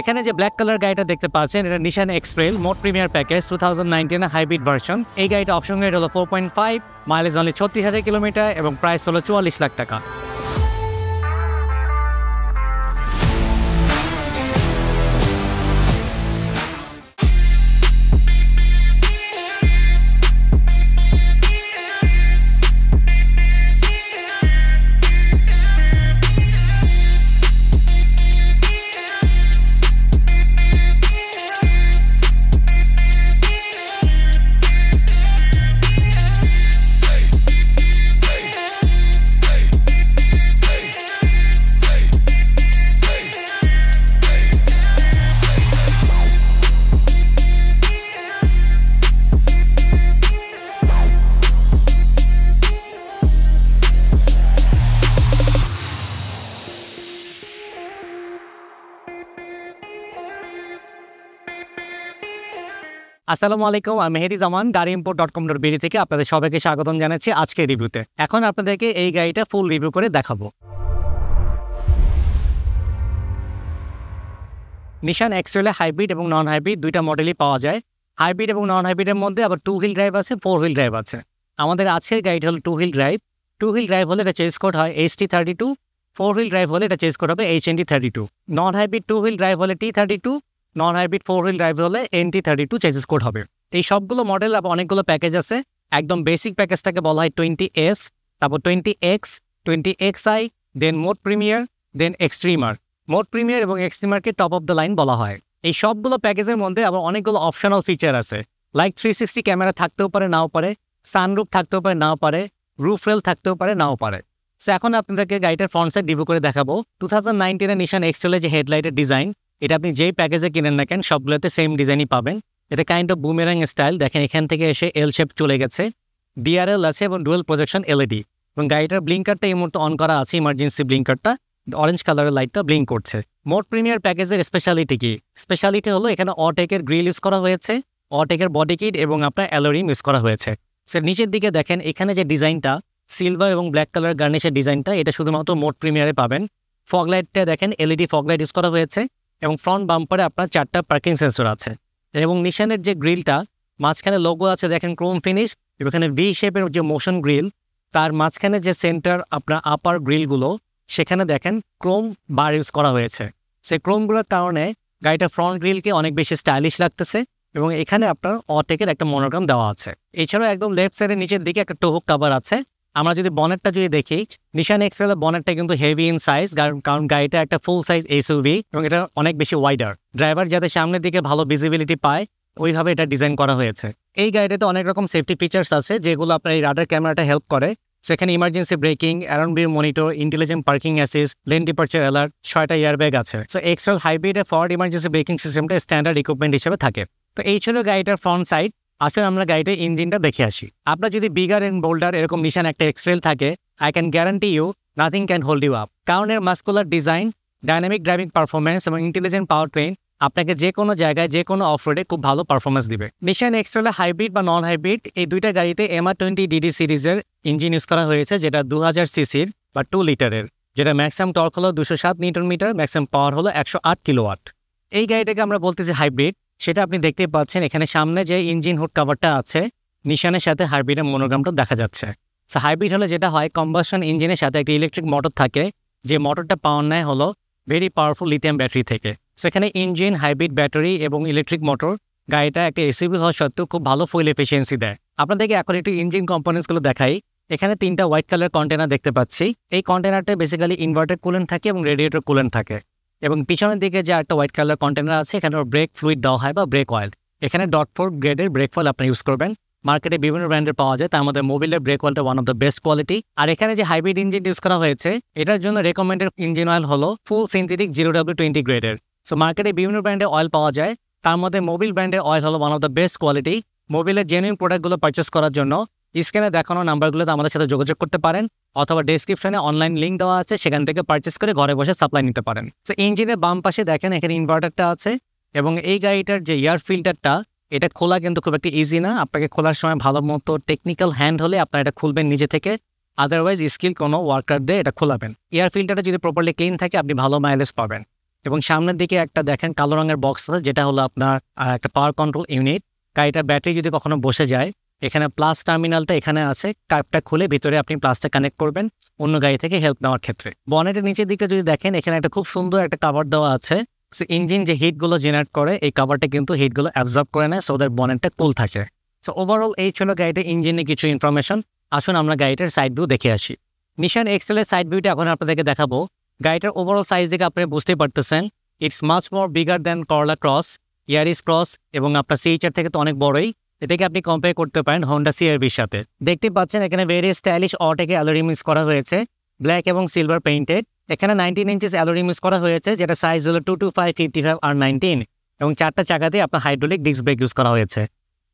এখানে যে black colour গাড়িটা দেখতে পাচ্ছেন, এটা Nissan X Trail mode premier package two thousand hybrid version এই গাড়িটা অপশন রেট হলো four point five mileage only ছত্রিশ হাজার কিলোমিটার, এবং প্রাইস হলো চুয়াল্লিশ লাখ টাকা। আসসালামু আলাইকুম, আমি Mehedi Zaman Gari import dot com dot BD থেকে আপনাদের সবাইকে স্বাগতম জানাচ্ছি আজকের রিভিউতে। এখন আপনাদেরকে এই গাড়িটা ফুল রিভিউ করে দেখাবো। নিশান এক্সট্রেলে হাইব্রিড এবং নন হাইব্রিড দুইটা মডেলই পাওয়া যায়। হাইব্রিড এবং নন হাইব্রিডের মধ্যে আবার টু হুইল ড্রাইভ আছে ফোর হুইল ড্রাইভ আছে। আমাদের আজকের গাড়িটা হলো two wheel drive two wheel drive হলে এটা চেঞ্জ কোড হয় H T thirty two four wheel drive হলে এটা চেঞ্জ কোড হবে H N T thirty two non hybrid two wheel drive হলে T thirty two non hybrid four wheel drive হলে N T thirty two changes code হবে। এই সবগুলো model আবার অনেকগুলো প্যাকেজ আছে। একদম বেসিক প্যাকেজটাকে বলা হয় টোয়েন্টি এস তারপর twenty X twenty X I then mode premier then Xtremer mode premier এবং এক্সট্রিমারকে টপ অফ দ্য লাইন বলা হয়। এই সবগুলো প্যাকেজের মধ্যে আবার অনেকগুলো অপশনাল ফিচার আছে। লাইক থ্রি সিক্সটি ক্যামেরা থাকতেও পারে, নাও পারে। সানরুফ থাকতেও পারে, নাও পারে। রুফ রেল থাকতেও পারে, নাও পারে। সো এখন আপনাদেরকে গাড়িটার ফ্রন্ট সাইড রিভিউ করে দেখাবো। টু থাউজেন্ড নাইনটিনের নিশান এক্সেলের যে হেডলাইটের ডিজাইন এটা আপনি যেই প্যাকেজে কিনেন না কেন, সবগুলোতে সেম ডিজাইনই পাবেন। এটা কাইন্ড অফ বুমেরাং স্টাইল দেখেন, এখান থেকে এসে এল শেপ চলে গেছে। ডিআরএল আছে এবং ডুয়েল প্রজেকশন এলইডি এবং গাড়িটার ব্লিঙ্কারটা এই মুহূর্তে অন করা আছে ইমার্জেন্সি ব্লিঙ্কারটা অরেঞ্জ কালারের লাইটটা ব্লিঙ্ক করছে। মোট প্রিমিয়ার প্যাকেজের স্পেশালিটি কি? স্পেশালিটি হলো এখানে অটেকের গ্রিল ইউজ করা হয়েছে অটেকের বডি কিট এবং আপনার অ্যালোরিম ইউজ করা হয়েছে। সে নিচের দিকে দেখেন, এখানে যে ডিজাইনটা সিলভার এবং ব্ল্যাক কালার গার্নিশের ডিজাইনটা এটা শুধুমাত্র মোট প্রিমিয়ারে পাবেন। ফগলাইটটা দেখেন এলইডি ফগলাইট ইউজ করা হয়েছে। এবং ফ্রন্ট বাম্পারে আপনার চারটা পার্কিং সেন্সর আছে। এবং নিশানের যে গ্রিলটা মাঝখানে লোগো আছে, দেখেন ক্রোম ফিনিশ এখানে ভি শেপের যে মোশন গ্রিল তার মাঝখানে যে সেন্টার আপনার আপার গ্রিলগুলো সেখানে দেখেন ক্রোম বার ইউজ করা হয়েছে। সেই ক্রোমগুলোর কারণে গাড়িটার ফ্রন্ট গ্রিলকে অনেক বেশি স্টাইলিশ লাগতেছে এবং এখানে আপনার অটেকের একটা মনোগ্রাম দেওয়া আছে। এছাড়াও একদম লেফট সাইডের নিচের দিকে একটা টোহক কাভার আছে। আমরা যদি বনেটটা যদি দেখি নিশান এক্সপ্রেলের বনেটটা কিন্তু হেভি ইন সাইজ কারণ গাড়িটা একটা ফুল সাইজ এসইউভি এবং এটা অনেক বেশি ওয়াইডার ড্রাইভার যাতে সামনের দিকে ভালো ভিজিবিলিটি পায়, ওইভাবে এটা ডিজাইন করা হয়েছে। এই গাড়িটাতে অনেক রকম সেফটি ফিচার্স আছে, যেগুলো আপনার এই রাডার ক্যামেরাটা হেল্প করে। সেখানে emergency braking around view monitor intelligent parking assist lane departure alert ছয়টা ইয়ারব্যাগ আছে। সো এক্সট্রাল হাইব্রিডে ফরওয়ার্ড ইমার্জেন্সি ব্রেকিং সিস্টেমটা স্ট্যান্ডার্ড ইকুইপমেন্ট হিসেবে থাকে। তো এই ছিল গাড়িটার ফ্রন্ট সাইড আসলে আমরা গাড়িটার ইঞ্জিনটা দেখে আসি। আপনার যদি বিগার এন্ড বোল্ডার এরকম নিশান একটা এক্সরেল থাকে I can guarantee you nothing can hold you up কারণ এর muscular design dynamic driving performance এবং ইন্টেলিজেন্ট পাওয়ার ট্রেন আপনাকে যে কোনো জায়গায়, যে কোনো অফ রোডে খুব ভালো পারফরমেন্স দিবে। নিশান এক্সট্রেলে হাইব্রিড বা নন হাইব্রিড এই দুইটা গাড়িতে এমআর টোয়েন্টি ডিডি সিরিজের ইঞ্জিন ইউজ করা হয়েছে, যেটা দু হাজার সিসির বা টু লিটারের যেটা ম্যাক্সিমাম টর্ক হলো দুশো সাত নিউটন মিটার ম্যাক্সিমাম পাওয়ার হলো একশো আট কিলোওয়াট এই গাড়িটাকে আমরা বলতেছি হাইব্রিড সেটা আপনি দেখতে পাচ্ছেন, এখানে সামনে যে ইঞ্জিন হুড কাভারটা আছে, নিশানের সাথে হাইব্রিডের মনোগ্রামটা দেখা যাচ্ছে। সো হাইব্রিড হলে যেটা হয় কম্বাসন ইঞ্জিনের সাথে একটা ইলেকট্রিক মোটর থাকে, যে মোটরটা পাওয়ার নেয় হলো ভেরি পাওয়ারফুল লিথিয়াম ব্যাটারি থেকে। সো এখানে ইঞ্জিন হাইব্রিড ব্যাটারি এবং ইলেকট্রিক মোটর গাড়িটা একটা এসিবি হওয়া সত্ত্বেও খুব ভালো ফুয়েল এফিসিয়েন্সি দেয়। আপনাদেরকে এখন একটু ইঞ্জিন কম্পোনেন্টসগুলো দেখাই। এখানে তিনটা হোয়াইট কালার কন্টেনার দেখতে পাচ্ছি। এই কন্টেনারটা বেসিক্যালি ইনভার্টার কুলেন্ট থাকে এবং রেডিয়েটর কুলেন্ট থাকে। এবং পিছনের দিকে যে একটা হোয়াইট কালার কন্টেনার আছে, এখানে ব্রেক ফ্লুইড দেওয়া হয় বা ব্রেক অয়েল এখানে ডট ফোর গ্রেডের ব্রেক ফয়েল আপনি ইউজ করবেন। মার্কেটে বিভিন্ন ব্র্যান্ডের পাওয়া যায়, তার মধ্যে মোবিলের ব্রেক অয়েলটা one of the best quality আর এখানে যে হাইব্রিড ইঞ্জিন ইউজ করা হয়েছে, এটার জন্য রেকমেন্ডেড ইঞ্জিন অয়েল হলো full synthetic zero W twenty গ্রেডের সো মার্কেটে বিভিন্ন ব্র্যান্ডের অয়েল পাওয়া যায়, তার মধ্যে মোবিল ব্র্যান্ডের অয়েল হলো one of the best quality মোবিলের genuine প্রোডাক্টগুলো পারচেস করার জন্য স্ক্রিনে দেখানো নাম্বারগুলোতে আমাদের সাথে যোগাযোগ করতে পারেন। অথবা ডেসক্রিপশনে অনলাইন লিঙ্ক দেওয়া আছে, সেখান থেকে পারচেস করে ঘরে বসে সাপ্লাই নিতে পারেন। তো ইঞ্জিনের বাম পাশে দেখেন, এখানে ইনভার্টারটা আছে এবং এই গাড়িটার যে এয়ার ফিল্টারটা এটা খোলা কিন্তু খুব একটা ইজি না। আপনাকে খোলার সময় ভালো মতো টেকনিক্যাল হ্যান্ড হলে আপনার এটা খুলবেন নিজে থেকে। আদারওয়াইজ স্কিল কোনো ওয়ার্কার দিয়ে এটা খোলাবেন। এয়ার ফিল্টারটা যদি প্রপারলি ক্লিন থাকে, আপনি ভালো মাইলেজ পাবেন। এবং সামনের দিকে একটা দেখেন, কালো রঙের বক্স আছে, যেটা হলো আপনার একটা পাওয়ার কন্ট্রোল ইউনিট গাড়িটার ব্যাটারি যদি কখনো বসে যায় এখানে প্লাস টার্মিনালটা এখানে আছে। কাপটা খুলে ভিতরে আপনি প্লাসটা কানেক্ট করবেন অন্য গাড়ি থেকে হেল্প নেওয়ার ক্ষেত্রে। বনেটের নিচের দিকে যদি দেখেন, এখানে একটা খুব সুন্দর একটা কাভার দেওয়া আছে। সো ইঞ্জিন যে হিটগুলো জেনারেট করে, এই কাভারটা কিন্তু হিটগুলো অ্যাবজর্ব করে নেয় সো ওদের বনেটটা কুল থাকে। সো ওভারঅল এই ছিল গাড়িটার ইঞ্জিনের কিছু ইনফরমেশন আসুন আমরা গাড়িটার সাইড ভিউ দেখে আসি। নিশান এক্সেলের সাইড ভিউটা এখন আপনাদেরকে দেখাবো। গাড়িটার ওভারঅল সাইজ দেখে আপনি বুঝতে পারতেছেন it's much more bigger than Corolla Cross Yaris cross এবং আপনার সিএইচআর থেকে তো অনেক বড়ই। এটাকে আপনি কম্পেয়ার করতে পারেন হোন্ডা সিআরবির সাথে। দেখতে পাচ্ছেন এখানে ভেরি স্টাইলিশ অটেকে অ্যালোরিম মিক্স করা হয়েছে। ব্ল্যাক এবং সিলভার পেইন্টেড এখানে nineteen inches alloy rim mix করা হয়েছে যেটা সাইজ হলো two two five fifty five আর নাইনটিন এবং চারটা চাকাতে আপনার হাইড্রোলিক ডিস্ক ব্রেক ইউজ করা হয়েছে।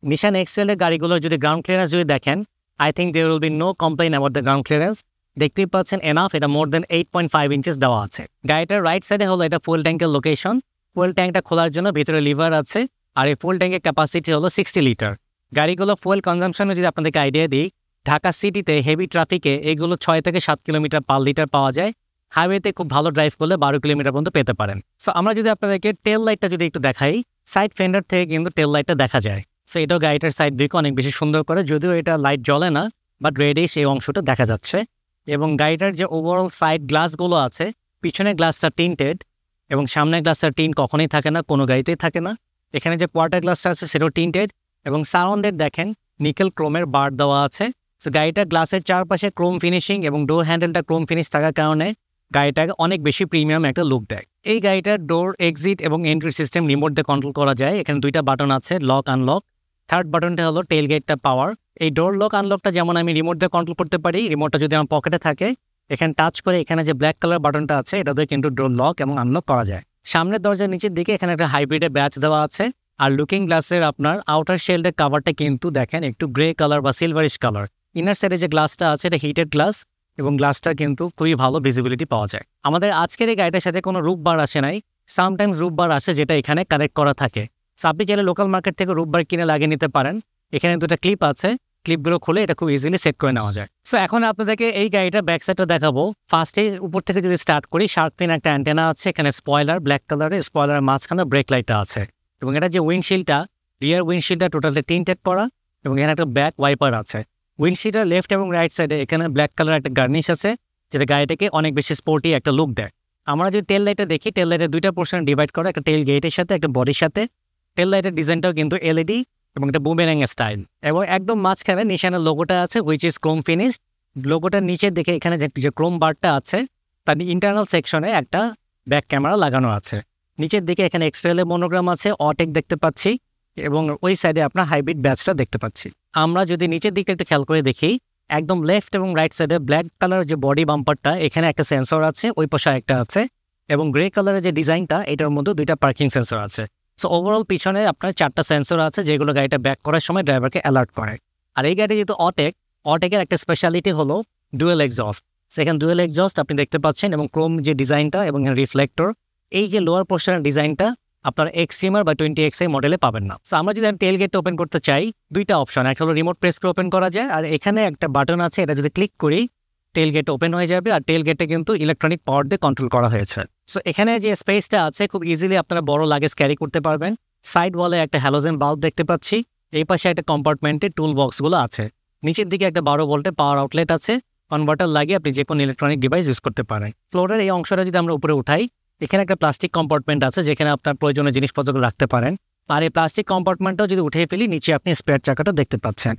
নিশান এক্সেলের গাড়িগুলোর যদি গ্রাউন্ড ক্লিয়ারেন্স যদি দেখেন I think there will be no complain about the ground clearance দেখতেই পাচ্ছেন এনাফ এটা more than eight point five inches দেওয়া আছে। গাড়িটার রাইট সাইডে হলো এটা ফুল ট্যাঙ্কের লোকেশন ফুয়েল ট্যাঙ্কটা খোলার জন্য ভিতরে লিভার আছে। আর এই ফুল ট্যাঙ্কের ক্যাপাসিটি হলো সিক্সটি লিটার গাড়িগুলো ফুয়েল কনজামশনে যদি আপনাদেরকে আইডিয়া দিই, ঢাকা সিটিতে হেভি ট্রাফিকে এগুলো ছয় থেকে সাত কিলোমিটার পার লিটার পাওয়া যায়। হাইওয়েতে খুব ভালো ড্রাইভ করলে বারো কিলোমিটার পর্যন্ত পেতে পারেন। সো আমরা যদি আপনাদেরকে টেল লাইটটা যদি একটু দেখাই সাইড ফেন্ডার থেকে কিন্তু টেল লাইটটা দেখা যায়। সো এটাও গাড়িটার সাইড দিকে অনেক বেশি সুন্দর করে, যদিও এটা লাইট জ্বলে না বাট রেডিশ এই অংশটা দেখা যাচ্ছে। এবং গাড়িটার যে ওভারঅল সাইড গ্লাসগুলো আছে পিছনে গ্লাসটা টিন্টেড এবং সামনের গ্লাসটার টিন কখনোই থাকে না, কোনো গাড়িতেই থাকে না। এখানে যে কোয়ার্টার গ্লাসটা আছে, সেটাও টিন্টেড এবং সারাউন্ডেড দেখেন নিকেল ক্রোমের বার দেওয়া আছে। সো গাড়িটার গ্লাসের চারপাশে ক্রোম ফিনিশিং এবং ডোর হ্যান্ডেলটা ক্রোম ফিনিশ থাকার কারণে গাড়িটাকে অনেক বেশি প্রিমিয়াম একটা লুক দেয়। এই গাড়িটার ডোর এক্সিট এবং এন্ট্রি সিস্টেম রিমোট দিয়ে কন্ট্রোল করা যায়। এখানে দুইটা বাটন আছে লক আনলক থার্ড বাটনটা হলো টেল গেটটা পাওয়ার এই ডোর লক আনলকটা যেমন আমি রিমোট দিয়ে কন্ট্রোল করতে পারি রিমোটটা যদি আমার পকেটে থাকে, এখানে টাচ করে এখানে যে ব্ল্যাক কালার বাটনটা আছে এটা দিয়ে কিন্তু ডোর লক এবং আনলক করা যায়। সামনের দরজার নিচের দিকে এখানে একটা হাইব্রিডের ব্যাচ দেওয়া আছে। আর লুকিং গ্লাসের আপনার আউটার শেল্ডের কাভারটা কিন্তু দেখেন একটু গ্রে কালার বা সিলভারিশ কালার ইনার সাইডে যে গ্লাসটা আছে, এটা হিটেড গ্লাস এবং গ্লাসটা কিন্তু খুবই ভালো ভিজিবিলিটি পাওয়া যায়। আমাদের আজকের এই গাড়িটার সাথে কোনো রূপ বার আসে নাই। সামটাইমস রূপ বার আসে যেটা এখানে কানেক্ট করা থাকে। আপনি চাইলে লোকাল মার্কেট থেকে রূপ বার কিনে লাগিয়ে নিতে পারেন। এখানে দুটো ক্লিপ আছে। ক্লিপগুলো খুলে এটা খুব ইজিলি সেট করে নেওয়া যায়। সো এখন আপনাদেরকে এই গাড়িটা ব্যাক সাইডটা দেখাবো। ফার্স্টে উপর থেকে যদি স্টার্ট করি শার্ক পিন একটা অ্যান্টেনা আছে, এখানে স্পয়লার ব্ল্যাক কালারের স্পয়লার মাঝখানে ব্রেক লাইটটা আছে। এবং এটা যে উইন্ডশিল্ডটা রিয়ার উইন্ডশিল্ডটা টোটালি টিনটেড করা এবং এখানে একটা ব্যাক ওয়াইপার আছে। উইন্ডশিল্ডের লেফট এবং রাইট সাইডে এখানে ব্ল্যাক কালার একটা গার্নিশ আছে, যেটা গাড়িটাকে অনেক বেশি স্পোর্টি একটা লুক দেয়। আমরা যদি তেল লাইটে দেখি তেল লাইটের দুইটা পোর্শন ডিভাইড করা, একটা টেল গেটের সাথে, একটা বডির সাথে। টেল লাইটের ডিজাইনটাও কিন্তু এলইডি এবং একটা বুমেরাং স্টাইল এবং একদম মাঝখানে নিশানের লোগোটা আছে হুইচ ইজ ক্রোম ফিনিশ লোগোটার নিচের দিকে এখানে যে- যে ক্রোম বারটা আছে, তার ইন্টারনাল সেকশনে একটা ব্যাক ক্যামেরা লাগানো আছে। নিচের দিকে এখানে এক্সট্রেলের মনোগ্রাম আছে অটেক দেখতে পাচ্ছি, এবং ওই সাইডে আপনার হাইব্রিড ব্যাচটা দেখতে পাচ্ছি। আমরা যদি নিচের দিকে একটু খেয়াল করে দেখি, একদম লেফট এবং রাইট সাইডে ব্ল্যাক কালার যে বডি বাম্পারটা এখানে একটা সেন্সর আছে, ওই পাশে একটা আছে, এবং গ্রে কালারের যে ডিজাইনটা এটার মধ্যে দুইটা পার্কিং সেন্সর আছে। সো ওভারঅল পিছনে আপনার চারটা সেন্সর আছে, যেগুলো গাড়িটা ব্যাক করার সময় ড্রাইভারকে অ্যালার্ট করে। আর এই গাড়িটা যেহেতু অটেক অটেকের একটা স্পেশালিটি হলো ডুয়েল এক্সস্ট সেখানে ডুয়েল এক্সস্ট আপনি দেখতে পাচ্ছেন এবং ক্রোম যে ডিজাইনটা এবং রিফ্লেক্টর এই যে লোয়ার পোর্শনের ডিজাইনটা আপনার এক্সট্রিমার বা টোয়েন্টি এক্স এই মডেলে পাবেন না। সো আমরা যদি আমি টেল গেট ওপেন করতে চাই, দুইটা অপশন একটা হলো রিমোট প্রেস করে ওপেন করা যায়, আর এখানে একটা বাটন আছে, এটা যদি ক্লিক করি টেল গেট ওপেন হয়ে যাবে আর টেল গেটে কিন্তু ইলেকট্রনিক পাওয়ার দিয়ে কন্ট্রোল করা হয়েছে। সো এখানে যে স্পেসটা আছে, খুব ইজিলি আপনারা বড় লাগেজ ক্যারি করতে পারবেন। সাইড ওয়ালে একটা হ্যালোজেন বাল্ব দেখতে পাচ্ছি। এই পাশে একটা কম্পার্টমেন্টে টুল বক্সগুলো আছে। নিচের দিকে একটা বারো ভোল্টের পাওয়ার আউটলেট আছে। কনভার্টার লাগিয়ে আপনি যে কোনো ইলেকট্রনিক ডিভাইস ইউজ করতে পারেন। ফ্লোরের এই অংশটা যদি আমরা উপরে উঠাই, এখানে একটা প্লাস্টিক কম্পার্টমেন্ট আছে, যেখানে আপনার প্রয়োজনীয় জিনিসপত্রগুলো রাখতে পারেন। আর এই প্লাস্টিক কম্পার্টমেন্টটাও যদি উঠে ফেলি, নিচে আপনি স্পেয়ার চাকাটা দেখতে পাচ্ছেন।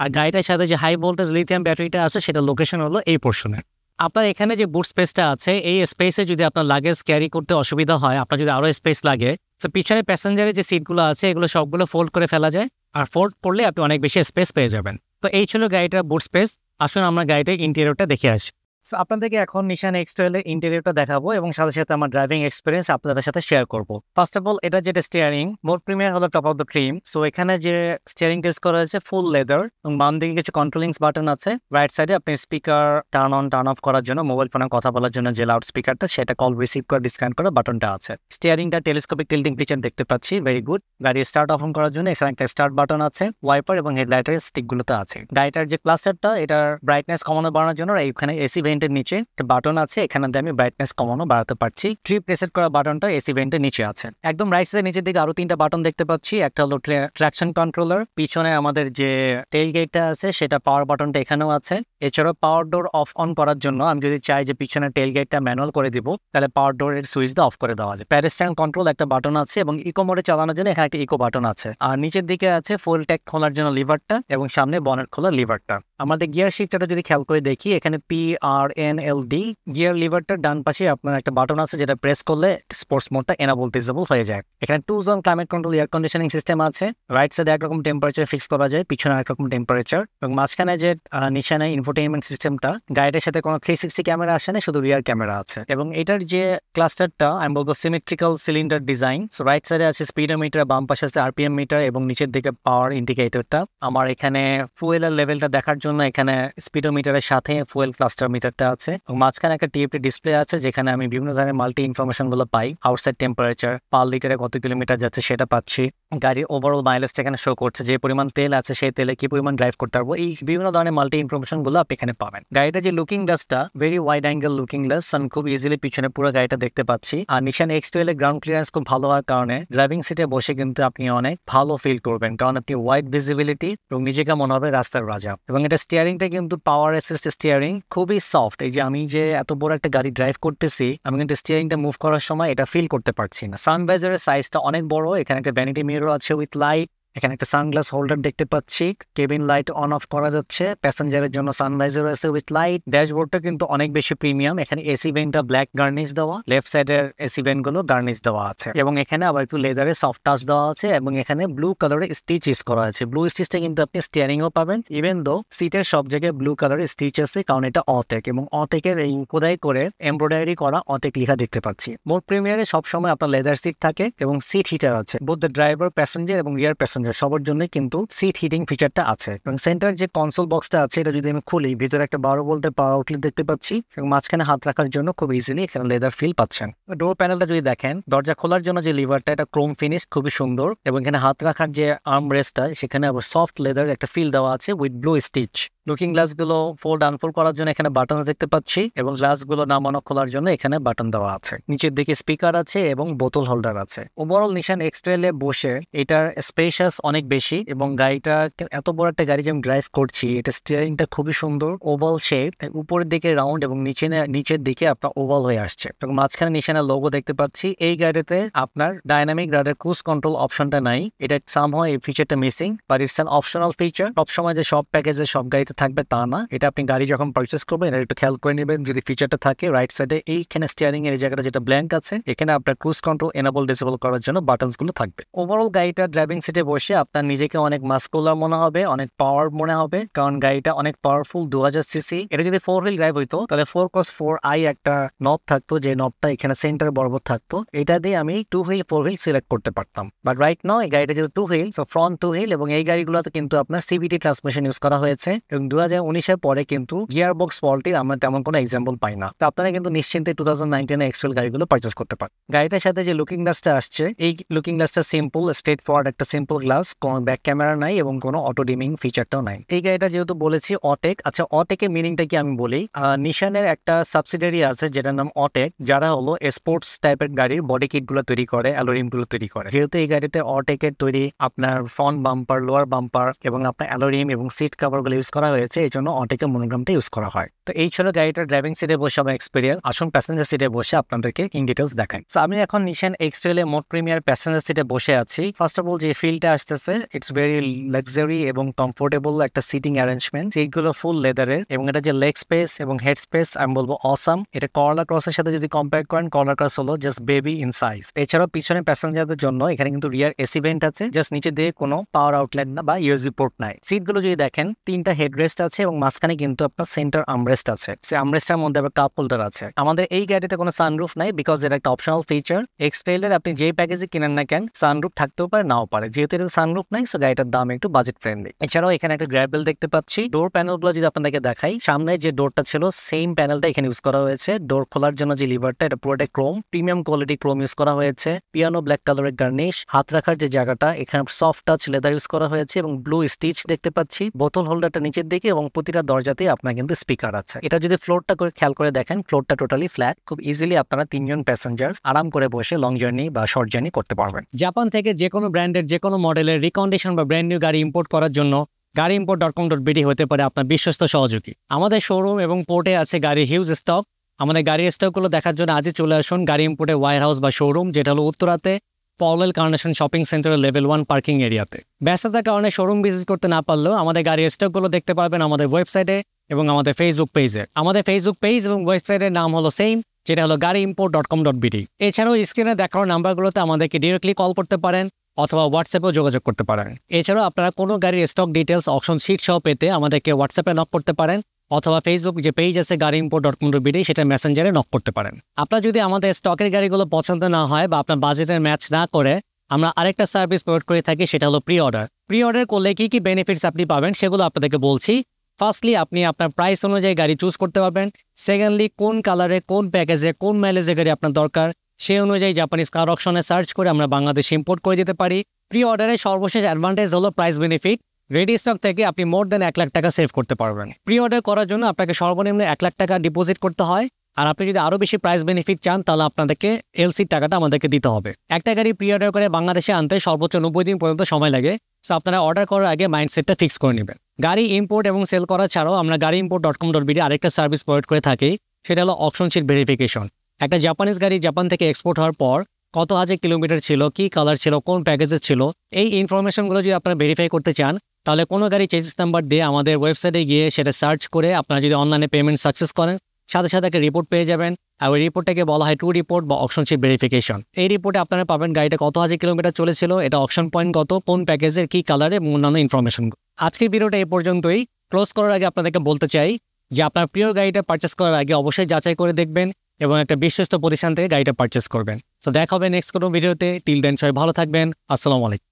আর গাড়িটার সাথে যে হাই ভোল্টেজ লিথিয়াম ব্যাটারিটা আছে, সেটা লোকেশন হলো এই পোর্শনে আপনার এখানে যে বুট স্পেসটা আছে, এই স্পেসে যদি আপনার লাগেজ ক্যারি করতে অসুবিধা হয়, আপনার যদি আরও স্পেস লাগে, তো পিছনে প্যাসেঞ্জারের যে সিটগুলো আছে, এগুলো সবগুলো ফোল্ড করে ফেলা যায়। আর ফোল্ড করলে আপনি অনেক বেশি স্পেস পেয়ে যাবেন। তো এই ছিল গাড়িটার বুট স্পেস আসুন আমরা গাড়িটার ইন্টেরিয়রটা দেখে আসি। সো আপনাদেরকে এখন নিশান এক্সট্রেলের ইন্টেরিয়রটা দেখাবো এবং সাথে সাথে আমার ড্রাইভিং এক্সপিরিয়েন্স আপনাদের সাথে শেয়ার করব। ফার্স্ট অফ অল এটা যেটা স্টিয়ারিং মোট প্রিমিয়ার হলো top of the cream so এখানে যে স্টিয়ারিং টেস্ট করা হয়েছে ফুল লেদার এবং বাম দিকে কিছু কন্ট্রোলিংস বাটন আছে। রাইট সাইডে আপনি speaker turn on turn off করার জন্য মোবাইল ফোনে কথা বলার জন্য যে লাউড স্পিকারটা সেটা কল রিসিভ করে ডিসকাউন্ট করার বাটনটা আছে। স্টিয়ারিংটা টেলিস্কোপিক টিল্টিং ফিচার দেখতে পাচ্ছি ভেরি গুড গাড়ি স্টার্ট অফ করার জন্য এখানে একটা স্টার্ট বাটন আছে ওয়াইপার এবং হেডলাইটের স্টিকগুলোতে আছে। গাড়িটার যে ক্লাস্টারটা এটার ব্রাইটনেস কমানো বাড়ানোর জন্য এখানে এসি ভেন্টের নিচে একটা বাটন আছে, এখানে আমি ব্রাইটনেস কমানো, বাড়াতে পারছি। ট্রি প্রেসেট করা বাটনটা এসি ভেন্টের নিচে আছে। একদম রাইট সাইডের নিচের দিকে আরও তিনটা বাটন দেখতে পাচ্ছি। একটা হলো ট্রাকশন কন্ট্রোলার পিছনে আমাদের যে টেল গেটটা আছে, সেটা পাওয়ার বাটনটা এখানেও আছে। এছাড়াও পাওয়ার ডোর অফ অন করার জন্য আমি যদি চাই যে পিছনে টেল গেটটা ম্যানুয়াল করে দিব, তাহলে পাওয়ার ডোরের সুইচ দিয়ে অফ করে দেওয়া যায়। প্যারেস্ট্যান্ড কন্ট্রোল একটা বাটন আছে এবং ইকো মোডে চালানোর জন্য এখানে একটা ইকো বাটন আছে। আর নিচের দিকে আছে ফুল ট্যাক খোলার জন্য লিভারটা এবং সামনে বনেট খোলার লিভারটা আমাদের গিয়ার শিফটারটা যদি খেয়াল করে দেখি, এখানে P R N L D gear লিভারটার ডান পাশে আপনার একটা বাটন আছে যেটা প্রেস করলে স্পোর্টস মোডটা এনাবল ডিসেবল হয়ে যায়। এখানে two zone climate control air conditioning system আছে। রাইট সাইডে একরকম টেম্পারেচার ফিক্স করা যায়, পিছনে একরকম টেম্পারেচার এবং মাঝখানে যে নিশানে ইনফোটেইনমেন্ট সিস্টেমটা গাইডের সাথে কোনো থ্রি সিক্সটি ক্যামেরা আসে না, শুধু রিয়ার ক্যামেরা আছে। এবং এটার যে ক্লাস্টারটা আমি বলব symmetrical cylinder design so right সাইডে আছে স্পিডোমিটার বাম পাশে আছে আরপিএম মিটার এবং নিচের দিকে পাওয়ার ইন্ডিকেটরটা আমার এখানে ফুয়েলের লেভেলটা দেখার জন্য এখানে স্পিডোমিটারের সাথে ফুয়েল ক্লাস্টার মিটারটা আছে। এবং মাঝখানে একটা টিএফটি ডিসপ্লে আছে, যেখানে আমি বিভিন্ন ধরনের মাল্টি ইনফরমেশনগুলো পাই। আউটসাইড টেম্পারেচার পার লিটারে কত কিলোমিটার যাচ্ছে সেটা পাচ্ছি। গাড়ির ওভারঅল মাইলেজটা এখানে শো করছে, যে পরিমাণ তেল আছে সেই তেলে কি পরিমাণ ড্রাইভ করতে পারব। এই বিভিন্ন ধরনের মাল্টি ইনফরমেশনগুলো আপনি এখানে পাবেন। গাড়িটা যে লুকিং গ্লাসটা very wide angle looking glass আমি খুব ইজিলি পিছনে পুরো গাড়িটা দেখতে পাচ্ছি। আর নিশান এক্স টুয়েলের গ্রাউন্ড ক্লিয়ারেন্স খুব ভালো হওয়ার কারণে ড্রাইভিং সিটে বসে কিন্তু আপনি অনেক ভালো ফিল করবেন। কারণ আপনি ওয়াইড ভিজিবিলিটি এবং নিজেকে মনে হবে রাস্তার রাজা। এবং এটা স্টিয়ারিংটা কিন্তু পাওয়ার অ্যাসিস্ট স্টিয়ারিং খুবই সফট এই যে আমি যে এত বড় একটা গাড়ি ড্রাইভ করতেছি আমি কিন্তু স্টিয়ারিংটা মুভ করার সময় এটা ফিল করতে পারছি না। সানভাইজারের সাইজটা অনেক বড় এখানে একটা ভ্যানিটি মিরর আছে উইথ লাইট এখানে একটা সানগ্লাস হোল্ডার দেখতে পাচ্ছি। কেবিন লাইট অন অফ করা যাচ্ছে। প্যাসেঞ্জারের জন্য সানভাইজার আছে উইথ লাইট। ড্যাশবোর্ডটা কিন্তু অনেক বেশি প্রিমিয়াম। এখানে এসি ভেন্টটা ব্ল্যাক গার্নিশ দেওয়া। লেফট সাইডের এসি ভেন্টগুলো গার্নিশ দেওয়া আছে। এবং এখানে আবার একটু লেদারে সফট টাচ দেওয়া আছে এবং এখানে ব্লু কালারের স্টিচ ইউজ করা আছে। ব্লু স্টিচটা কিন্তু আপনি স্টিয়ারিং ও পাবেন। ইভেন দো সিটের সব জায়গায় ব্লু কালারের স্টিচ আছে কারণ এটা অটেক এবং অটেকের এই খোদাই করে এমব্রয়ডারি করা অটেক লেখা দেখতে পাচ্ছি। মোট প্রিমিয়ারে সবসময় আপনার লেদার সিট থাকে এবং সিট হিটার আছে। বোধ দ্য ড্রাইভার প্যাসেঞ্জার এবং রিয়ার প্যাসেঞ্জার সবার জন্য কিন্তু সিট হিটিং ফিচারটা আছে। এবং সেন্টার যে কনসোল বক্সটা আছে, এটা যদি আমি খুলি, ভিতরে একটা বারো বলতে পাওয়ার আউটলেট দেখতে পাচ্ছি এবং মাঝখানে হাত রাখার জন্য খুব ইজিলি এখানে লেদার ফিল পাচ্ছেন। ডোর প্যানেলটা যদি দেখেন, দরজা খোলার জন্য যে লিভারটা এটা ক্রোম ফিনিশ খুবই সুন্দর এবং এখানে হাত রাখার যে আর্ম রেস্টটা সেখানে আবার সফট লেদার একটা ফিল দেওয়া আছে with blue stitch looking glass গ্লাসগুলো ফোল্ড আনফোল্ড করার জন্য এখানে বাটন দেখতে পাচ্ছি এবং গ্লাস গ্লাসগুলো নামানো খোলার জন্য এখানে বাটন দেওয়া আছে। নিচের দিকে স্পিকার আছে এবং বোতল হোল্ডার আছে। ওভারঅল নিশান এক্সট্রেলে বসে এটার স্পেশাস অনেক বেশি এবং গাড়িটা এত বড় একটা গাড়ি যে আমি ড্রাইভ করছি, এটা স্টিয়ারিংটা খুবই সুন্দর ওভাল শেপ উপরের দিকে রাউন্ড এবং নিচে নিচের দিকে আপনার ওভাল হয়ে আসছে। এবং মাঝখানে নিশানা লোগো দেখতে পাচ্ছি, এই গাড়িতে আপনার ডাইনামিক রাডার ক্রুজ কন্ট্রোল অপশনটা নাই, এটা সামহাও এই ফিচারটা missing but it's an optional feature সবসময় যে সব প্যাকেজে সব গাড়িতে থাকবে তা না, এটা আপনি গাড়ি যখন পারচেস করবেন, এটা একটু খেয়াল করে নেবেন, যদি ফিচারটা থাকে রাইট সাইডে এইখানে স্টিয়ারিং এর জায়গাটা যেটা ব্ল্যাঙ্ক আছে, এখানে আপনার ক্রুজ কন্ট্রোল এনাবল ডিসেবল করার জন্য বাটনসগুলো থাকবে। ওভারঅল গাড়িটা ড্রাইভিং সিটে বসে আপনার নিজেকে অনেক মাস্কুলার মনে হবে, অনেক পাওয়ার মনে হবে। কারণ গাড়িটা অনেক পাওয়ারফুল দু হাজার সিসি এটা যদি ফোর হুইল ড্রাইভ হইতো, তাহলে ফোর কস ফোর আই একটা নব থাকতো, যে নবটা এখানে সেন্টার বরাবর থাকতো। এটা দিয়ে আমি two wheel four wheel select করতে পারতাম। বাট রাইট নাও এই গাড়িটা যেহেতু two wheel so front two wheel এবং এই গাড়িগুলোতে কিন্তু আপনার সিবিটি ট্রান্সমিশন ইউজ করা হয়েছে। এবং দু হাজার উনিশের পরে কিন্তু গিয়ার বক্স ফল্টির আমরা তেমন কোনো এক্সাম্পল পাই না। তো আপনারা কিন্তু নিশ্চিন্তে টু থাউজেন্ড নাইনটিনে এক্সেল গাড়িগুলো পারচেস করতে পারেন। গাড়িটার সাথে যে লুকিং গ্লাসটা আসছে, এই লুকিং গ্লাসটা সিম্পল স্ট্রেট ফরওয়ার্ড একটা সিম্পল কোনো ব্যাক ক্যামেরা নাই এবং কোনো অটো ডিমিং ফিচারটাও নাই। এই গাড়িটা যেহেতু বলেছি অটেক আচ্ছা অটেকের মিনিংটা কি আমি বলি? নিশানের একটা সাবসিডারি আছে যেটার নাম অটেক যারা হলো স্পোর্টস টাইপের গাড়ির বডি কিটগুলো তৈরি করে অ্যালোরিমগুলো তৈরি করে। যেহেতু এই গাড়িতে অটেকের তৈরি আপনার ফ্রন্ট বাম্পার লোয়ার বাম্পার এবং আপনার অ্যালোরিম এবং সিট কাভারগুলো ইউজ করা হয়েছে, এই জন্য অটেকের মনোগ্রামটা ইউজ করা হয়। তো এই ছিল গাড়িটার ড্রাইভিং সিটে বসে আমার এক্সপিরিয়েন্স আসুন প্যাসেঞ্জার সিটে বসে আপনাদেরকে ইন ডিটেলস দেখাই। তো আমি এখন নিশান এক্সট্রেলে মোট প্রিমিয়ার প্যাসেঞ্জার সিটে বসে আছি। ফার্স্ট অফ অল যে ফিলটা আসতেছে। ইটস ভেরি লাক্সারি এবং কমফোর্টেবল একটা সিটিং অ্যারেঞ্জমেন্ট সিটগুলো ফুল লেদারের এবং এটা যে লেগ স্পেস এবং হেড স্পেস আমি বলব অসাম এটা কর্নার ক্রসের সাথে যদি কম্পেয়ার করেন কর্নার ক্রস হলো জাস্ট বেবি ইন সাইজ এছাড়াও পিছনে প্যাসেঞ্জারদের জন্য এখানে কিন্তু রিয়ার এসি ভেন্ট আছে। জাস্ট নিচে দিয়ে কোনো পাওয়ার আউটলেট না বা ইউএসবি পোর্ট নাই। সিটগুলো যদি দেখেন, তিনটা হেডরেস্ট আছে এবং মাঝখানে কিন্তু আপনার সেন্টার আমরেস্ট আছে। সে আমরেস্টের মধ্যে আবার কাপ হোল্ডার আছে। আমাদের এই গাড়িতে কোনো সানরুফ নাই বিকজ এটা একটা অপশনাল ফিচার এক্সপ্লেলের আপনি যে প্যাকেজে কিনেন না কেন সানরুফ থাকতেও পারে, নাও পারে। যেহেতু এটা সানরুফ নাই সো গাড়িটার দাম একটু বাজেট ফ্রেন্ডলি এছাড়াও এখানে একটা গ্র্যাবেল দেখতে পাচ্ছি। ডোর প্যানেলগুলো যদি আপনাদেরকে দেখাই, সামনে যে ডোরটা ছিল সেম প্যানেলটা এখানে ইউজ করা হয়েছে। ডোর খোলার জন্য যে লিভারটা এটা পুরোটাই chrome premium quality chrome use করা হয়েছে। পিয়ানো ব্ল্যাক কালারের গার্নিশ হাত রাখার যে জায়গাটা, এখানে সফট টাচ লেদার ইউজ করা হয়েছে এবং ব্লু স্টিচ দেখতে পাচ্ছি। বোতল হোল্ডারটা নিচের দিকে এবং প্রতিটা দরজাতেই আপনার কিন্তু স্পিকার আছে। এটা যদি ফ্লোরটা করে খেয়াল করে দেখেন ফ্লোরটা টোটালি ফ্ল্যাট খুব ইজিলি আপনারা তিনজন প্যাসেঞ্জার আরাম করে বসে লং জার্নি বা শর্ট জার্নি করতে পারবেন। জাপান থেকে যে কোনো ব্র্যান্ডের যে কোনো মডেলের রিকন্ডিশন বা ব্র্যান্ড নিউ গাড়ি ইম্পোর্ট করার জন্য Gari import dot com dot BD হতে পারে আপনার বিশ্বস্ত সহযোগী। আমাদের শোরুম এবং পোর্টে আছে গাড়ির হিউজ স্টক আমাদের গাড়ির স্টকগুলো দেখার জন্য আজই চলে আসুন গাড়ি ইম্পোর্টের ওয়ার হাউস বা শোরুম যেটা হলো উত্তরাতে পলেল কার্নেশন শপিং সেন্টারের লেভেল ওয়ান পার্কিং এরিয়াতে ব্যস্ততার কারণে শোরুম ভিজিট করতে না পারলেও আমাদের গাড়ির স্টকগুলো দেখতে পারবেন আমাদের ওয়েবসাইটে এবং আমাদের ফেসবুক পেজে আমাদের ফেসবুক পেজ এবং ওয়েবসাইটের নাম হলো সেম যেটা হলো Gari import dot com dot BD এছাড়াও স্ক্রিনে দেখানো নাম্বারগুলোতে আমাদেরকে ডিরেক্টলি কল করতে পারেন। অথবা হোয়াটসঅ্যাপেও যোগাযোগ করতে পারেন। এছাড়াও আপনারা কোনো গাড়ির স্টক ডিটেলস অপশন শিট সহ পেতে আমাদেরকে হোয়াটসঅ্যাপে নক করতে পারেন অথবা ফেসবুক যে পেজ আছে গাড়ি ইম্পোর্ট ডট কম ডট সেটা মেসেঞ্জারে নক করতে পারেন। আপনার যদি আমাদের স্টকের গাড়িগুলো পছন্দ না হয় বা আপনার বাজেটের ম্যাচ না করে, আমরা আরেকটা সার্ভিস প্রোভাইড করে থাকি, সেটা হলো প্রি অর্ডার প্রি অর্ডার করলে কী কী বেনিফিটস আপনি পাবেন, সেগুলো আপনাদেরকে বলছি। ফার্স্টলি আপনি আপনার প্রাইস অনুযায়ী গাড়ি চুজ করতে পারবেন। সেকেন্ডলি কোন কালারে কোন প্যাকেজে কোন মাইলেজে গাড়ি আপনার দরকার। সেই অনুযায়ী জাপানিজ কার অপশনে সার্চ করে আমরা বাংলাদেশে ইম্পোর্ট করে দিতে পারি। প্রি অর্ডারের সর্বশেষ অ্যাডভান্টেজ হলো প্রাইস বেনিফিট রেডি স্টক থেকে আপনি মোর দেন এক লাখ টাকা সেভ করতে পারবেন। প্রি অর্ডার করার জন্য আপনাকে সর্বনিম্ন এক লাখ টাকা ডিপোজিট করতে হয়। আর আপনি যদি আরও বেশি প্রাইস বেনিফিট চান, তাহলে আপনাদেরকে এলসির টাকাটা আমাদেরকে দিতে হবে। একটা গাড়ি প্রি অর্ডার করে বাংলাদেশে আনতে সর্বোচ্চ নব্বই দিন পর্যন্ত সময় লাগে। সো আপনারা অর্ডার করার আগে মাইন্ডসেটটা ফিক্স করে নেবেন। গাড়ি ইম্পোর্ট এবং সেল করা ছাড়াও আমরা Gari import dot com dot BD আরেকটা সার্ভিস প্রোভাইড করে থাকি। সেটা হলো অপশন শিট ভেরিফিকেশন একটা জাপানিজ গাড়ি জাপান থেকে এক্সপোর্ট হওয়ার পর কত হাজার কিলোমিটার ছিল, কি কালার ছিল, কোন প্যাকেজের ছিল, এই ইনফরমেশনগুলো যদি আপনারা ভেরিফাই করতে চান, তাহলে কোনো গাড়ি চেঞ্জেস নাম্বার দিয়ে আমাদের ওয়েবসাইটে গিয়ে সেটা সার্চ করে আপনারা যদি অনলাইনে পেমেন্ট সাকসেস করেন, সাথে সাথে একটা রিপোর্ট পেয়ে যাবেন। আর ওই রিপোর্টটাকে বলা হয় টু রিপোর্ট বা অপশন শিপ ভেরিফিকেশন এই রিপোর্টে আপনারা পাবেন গাড়িটা কত হাজার কিলোমিটার চলেছিল, এটা অপশন পয়েন্ট কত, কোন প্যাকেজের কি কালারে এবং অন্যান্য ইনফরমেশন আজকের ভিডিওটা এই পর্যন্তই। ক্লোজ করার আগে আপনাদেরকে বলতে চাই যে আপনার প্রিয় গাড়িটা পারচেস করার আগে অবশ্যই যাচাই করে দেখবেন। এবং একটা বিশ্বস্ত প্রতিষ্ঠান থেকে গাড়িটা পারচেস করবেন। তো দেখা হবে নেক্সট কোনো ভিডিওতে টিল দেন সবাই ভালো থাকবেন। আসসালামু আলাইকুম।